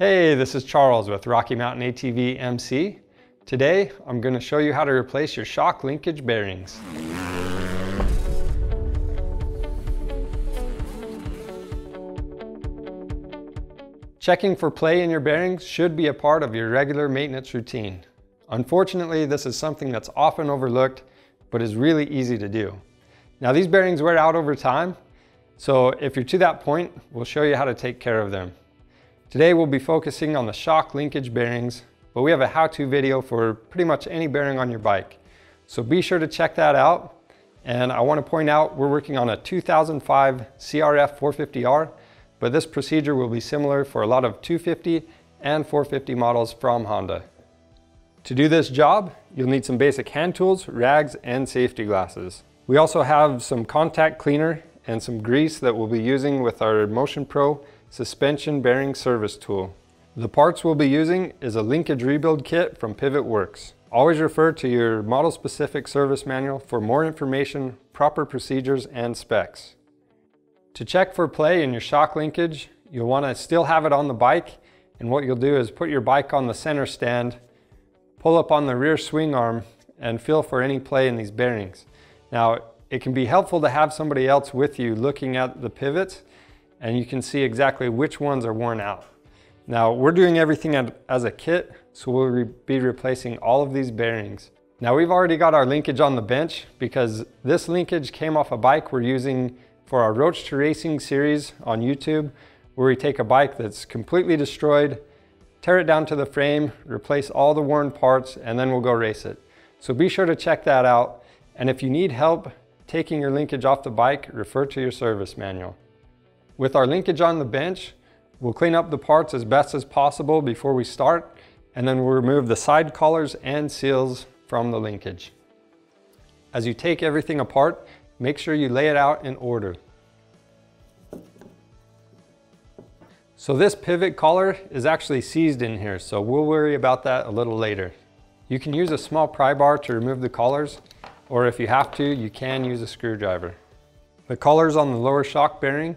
Hey, this is Charles with Rocky Mountain ATV MC. Today, I'm going to show you how to replace your shock linkage bearings. Checking for play in your bearings should be a part of your regular maintenance routine. Unfortunately, this is something that's often overlooked, but is really easy to do. Now these bearings wear out over time, so if you're to that point, we'll show you how to take care of them. Today we'll be focusing on the shock linkage bearings, but we have a how-to video for pretty much any bearing on your bike. So be sure to check that out. And I want to point out we're working on a 2005 CRF 450R, but this procedure will be similar for a lot of 250 and 450 models from Honda. To do this job, you'll need some basic hand tools, rags, and safety glasses. We also have some contact cleaner and some grease that we'll be using with our Motion Pro suspension bearing service tool. The parts we'll be using is a linkage rebuild kit from Pivot Works. Always refer to your model specific service manual for more information, proper procedures, and specs. To check for play in your shock linkage, you'll want to still have it on the bike and what you'll do is put your bike on the center stand, pull up on the rear swing arm and feel for any play in these bearings. Now it can be helpful to have somebody else with you looking at the pivots and you can see exactly which ones are worn out. Now we're doing everything as a kit, so we'll re be replacing all of these bearings. Now we've already got our linkage on the bench because this linkage came off a bike we're using for our Roach to Racing series on YouTube, where we take a bike that's completely destroyed, tear it down to the frame, replace all the worn parts, and then we'll go race it. So be sure to check that out. And if you need help taking your linkage off the bike, refer to your service manual. With our linkage on the bench, we'll clean up the parts as best as possible before we start, and then we'll remove the side collars and seals from the linkage. As you take everything apart, make sure you lay it out in order. So this pivot collar is actually seized in here, so we'll worry about that a little later. You can use a small pry bar to remove the collars, or if you have to, you can use a screwdriver. The collars on the lower shock bearing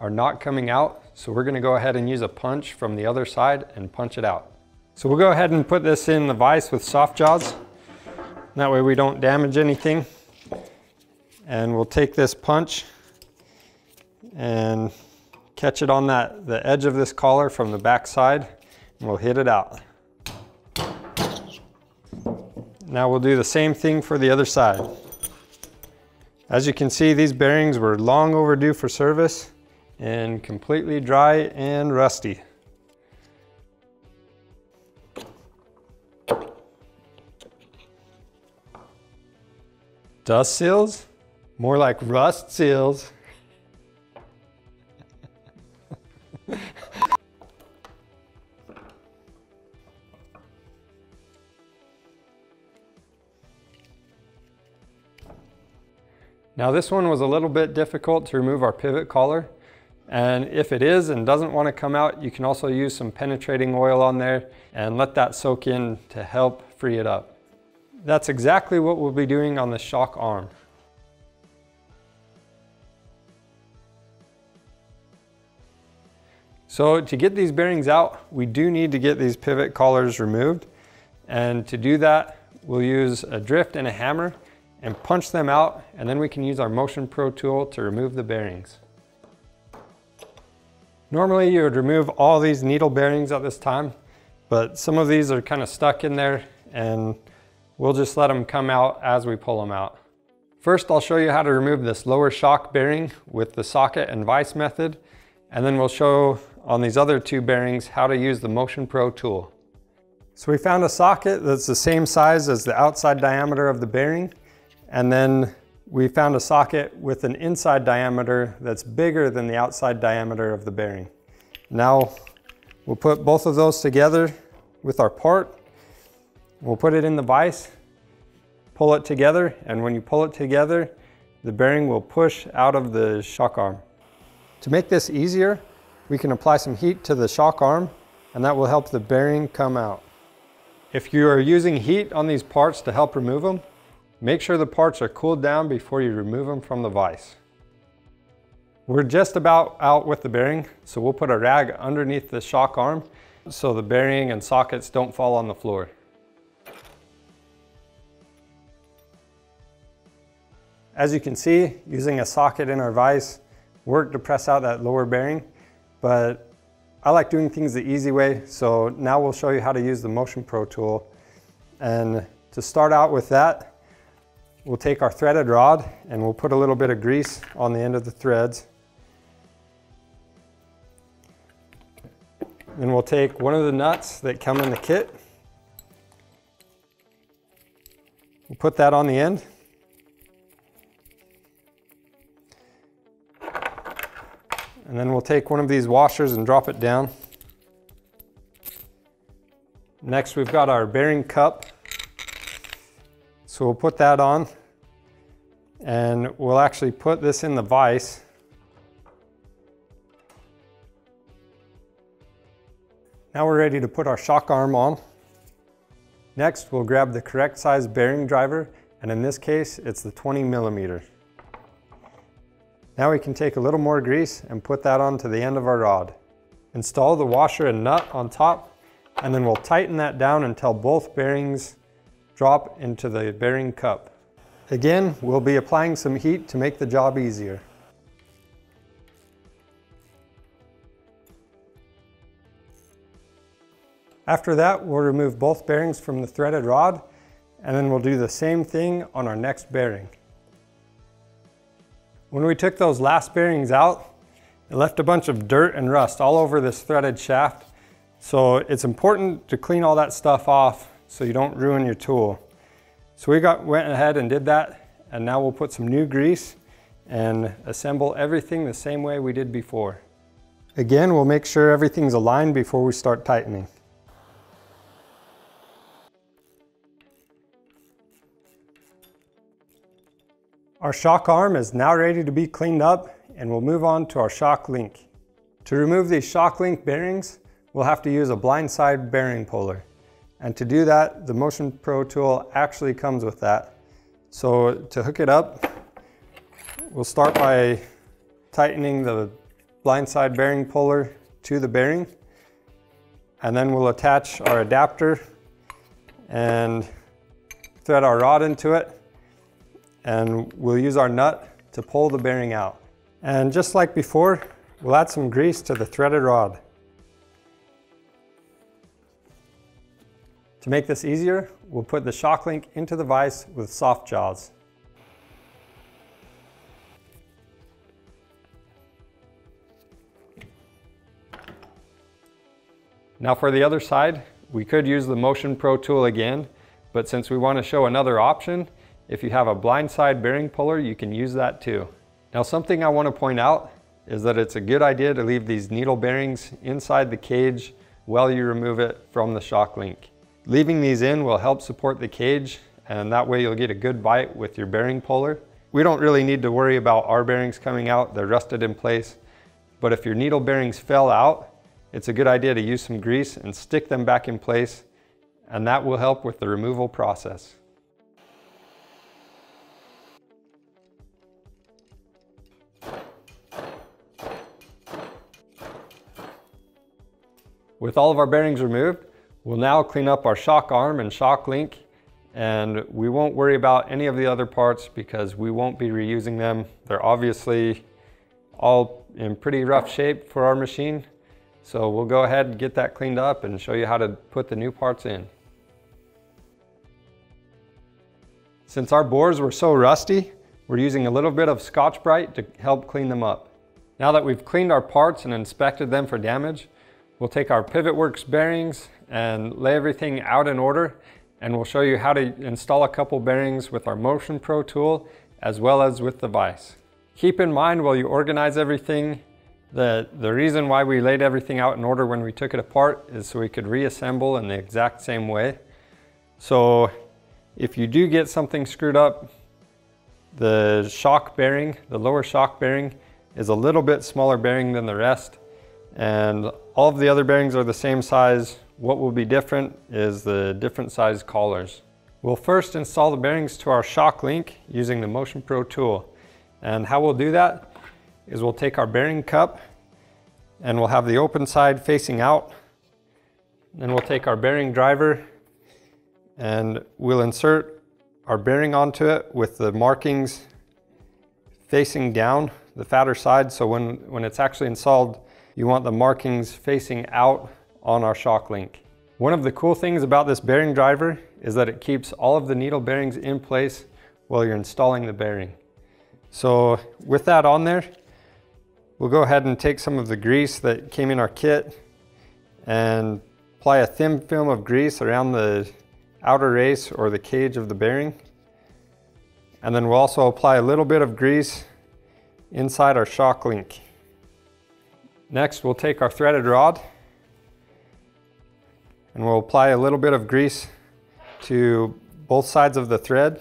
are not coming out. So we're gonna go ahead and use a punch from the other side and punch it out. So we'll go ahead and put this in the vise with soft jaws. That way we don't damage anything. And we'll take this punch and catch it on that the edge of this collar from the back side and we'll hit it out. Now we'll do the same thing for the other side. As you can see, these bearings were long overdue for service and completely dry and rusty. Dust seals? More like rust seals. Now this one was a little bit difficult to remove our pivot collar. And if it is and doesn't want to come out, you can also use some penetrating oil on there and let that soak in to help free it up. That's exactly what we'll be doing on the shock arm. So to get these bearings out, we do need to get these pivot collars removed. And to do that, we'll use a drift and a hammer and punch them out. And then we can use our Motion Pro tool to remove the bearings. Normally you would remove all these needle bearings at this time, but some of these are kind of stuck in there and we'll just let them come out as we pull them out. First, I'll show you how to remove this lower shock bearing with the socket and vise method, and then we'll show on these other two bearings how to use the Motion Pro tool. So we found a socket that's the same size as the outside diameter of the bearing, and then we found a socket with an inside diameter that's bigger than the outside diameter of the bearing. Now we'll put both of those together with our part. We'll put it in the vise, pull it together, and when you pull it together, the bearing will push out of the shock arm. To make this easier, we can apply some heat to the shock arm and that will help the bearing come out. If you are using heat on these parts to help remove them, Make sure the parts are cooled down before you remove them from the vise. We're just about out with the bearing, so we'll put a rag underneath the shock arm so the bearing and sockets don't fall on the floor. As you can see, using a socket in our vise worked to press out that lower bearing, but I like doing things the easy way, so now we'll show you how to use the Motion Pro tool. And to start out with that, we'll take our threaded rod and we'll put a little bit of grease on the end of the threads. Then we'll take one of the nuts that come in the kit. We'll put that on the end. And then we'll take one of these washers and drop it down. Next we've got our bearing cup. So we'll put that on and we'll actually put this in the vise. Now we're ready to put our shock arm on. Next, we'll grab the correct size bearing driver, and in this case, it's the 20 millimeter. Now we can take a little more grease and put that onto the end of our rod. Install the washer and nut on top, and then we'll tighten that down until both bearings drop into the bearing cup. Again, we'll be applying some heat to make the job easier. After that, we'll remove both bearings from the threaded rod, and then we'll do the same thing on our next bearing. When we took those last bearings out, it left a bunch of dirt and rust all over this threaded shaft. So it's important to clean all that stuff off so you don't ruin your tool. So we got, went ahead and did that and now we'll put some new grease and assemble everything the same way we did before. Again, we'll make sure everything's aligned before we start tightening. Our shock arm is now ready to be cleaned up and we'll move on to our shock link. To remove these shock link bearings, we'll have to use a blindside bearing puller. And to do that, the Motion Pro tool actually comes with that. So to hook it up, we'll start by tightening the blindside bearing puller to the bearing. And then we'll attach our adapter and thread our rod into it and we'll use our nut to pull the bearing out. And just like before, we'll add some grease to the threaded rod. To make this easier, we'll put the shock link into the vise with soft jaws. Now for the other side, we could use the Motion Pro tool again, but since we want to show another option, if you have a blind side bearing puller, you can use that too. Now something I want to point out is that it's a good idea to leave these needle bearings inside the cage while you remove it from the shock link. Leaving these in will help support the cage and that way you'll get a good bite with your bearing puller. We don't really need to worry about our bearings coming out, they're rusted in place. But if your needle bearings fell out, it's a good idea to use some grease and stick them back in place and that will help with the removal process. With all of our bearings removed, we'll now clean up our shock arm and shock link and we won't worry about any of the other parts because we won't be reusing them. They're obviously all in pretty rough shape for our machine. So we'll go ahead and get that cleaned up and show you how to put the new parts in. Since our bores were so rusty, we're using a little bit of Scotch-Brite to help clean them up. Now that we've cleaned our parts and inspected them for damage, We'll take our PivotWorks bearings and lay everything out in order and we'll show you how to install a couple bearings with our Motion Pro tool as well as with the vise. Keep in mind while you organize everything that the reason why we laid everything out in order when we took it apart is so we could reassemble in the exact same way. So if you do get something screwed up, the shock bearing, the lower shock bearing is a little bit smaller bearing than the rest and all of the other bearings are the same size. What will be different is the different size collars. We'll first install the bearings to our shock link using the Motion Pro tool. And how we'll do that is we'll take our bearing cup and we'll have the open side facing out. Then we'll take our bearing driver and we'll insert our bearing onto it with the markings facing down the fatter side. So when, when it's actually installed, you want the markings facing out on our shock link. One of the cool things about this bearing driver is that it keeps all of the needle bearings in place while you're installing the bearing. So with that on there, we'll go ahead and take some of the grease that came in our kit and apply a thin film of grease around the outer race or the cage of the bearing. And then we'll also apply a little bit of grease inside our shock link. Next, we'll take our threaded rod and we'll apply a little bit of grease to both sides of the thread.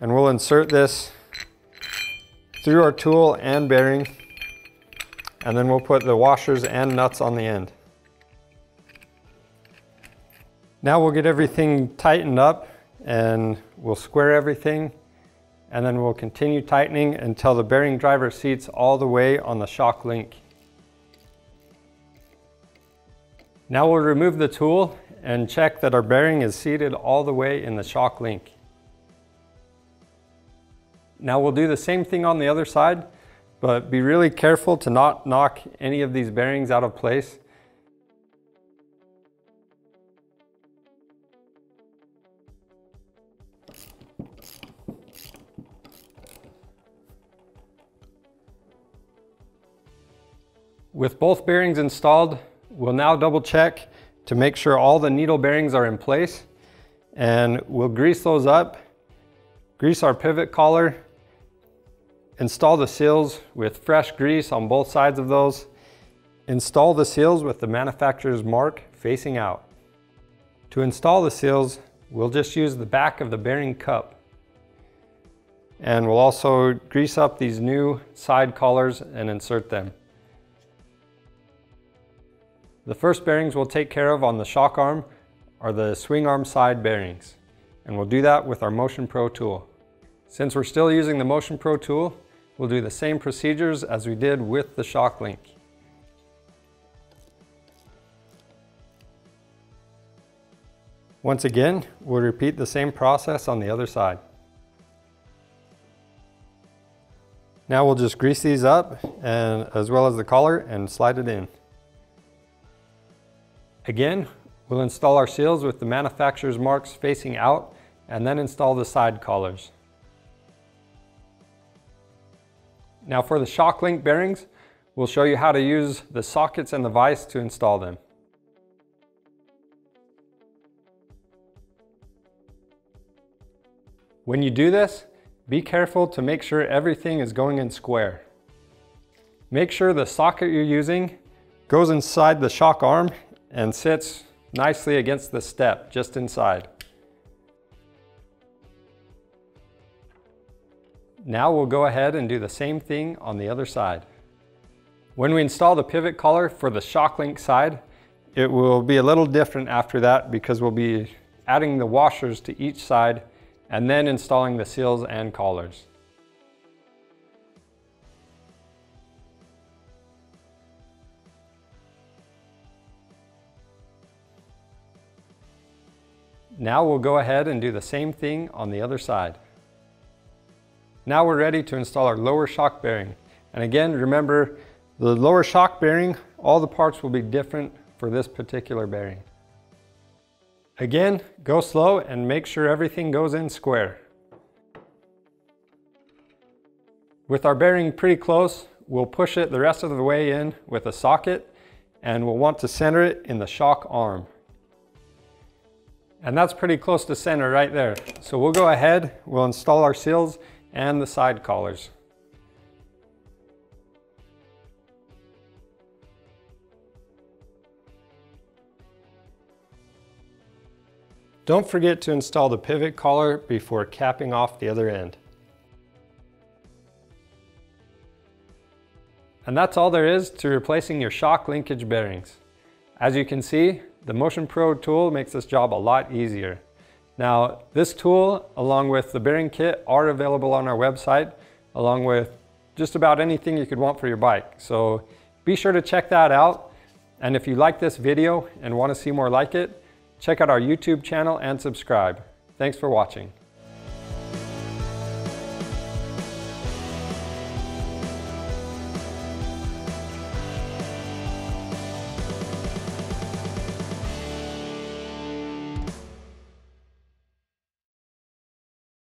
And we'll insert this through our tool and bearing and then we'll put the washers and nuts on the end. Now we'll get everything tightened up and we'll square everything and then we'll continue tightening until the bearing driver seats all the way on the shock link. Now we'll remove the tool and check that our bearing is seated all the way in the shock link. Now we'll do the same thing on the other side but be really careful to not knock any of these bearings out of place. With both bearings installed, we'll now double check to make sure all the needle bearings are in place and we'll grease those up, grease our pivot collar Install the seals with fresh grease on both sides of those. Install the seals with the manufacturer's mark facing out. To install the seals, we'll just use the back of the bearing cup. And we'll also grease up these new side collars and insert them. The first bearings we'll take care of on the shock arm are the swing arm side bearings. And we'll do that with our Motion Pro tool. Since we're still using the Motion Pro tool, We'll do the same procedures as we did with the shock link. Once again, we'll repeat the same process on the other side. Now we'll just grease these up and as well as the collar and slide it in. Again, we'll install our seals with the manufacturer's marks facing out and then install the side collars. Now for the shock link bearings, we'll show you how to use the sockets and the vise to install them. When you do this, be careful to make sure everything is going in square. Make sure the socket you're using goes inside the shock arm and sits nicely against the step just inside. Now we'll go ahead and do the same thing on the other side. When we install the pivot collar for the shock link side, it will be a little different after that because we'll be adding the washers to each side and then installing the seals and collars. Now we'll go ahead and do the same thing on the other side. Now we're ready to install our lower shock bearing. And again, remember the lower shock bearing, all the parts will be different for this particular bearing. Again, go slow and make sure everything goes in square. With our bearing pretty close, we'll push it the rest of the way in with a socket and we'll want to center it in the shock arm. And that's pretty close to center right there. So we'll go ahead, we'll install our seals and the side collars. Don't forget to install the pivot collar before capping off the other end. And that's all there is to replacing your shock linkage bearings. As you can see, the Motion Pro tool makes this job a lot easier. Now, this tool, along with the bearing kit, are available on our website, along with just about anything you could want for your bike. So be sure to check that out. And if you like this video and want to see more like it, check out our YouTube channel and subscribe. Thanks for watching.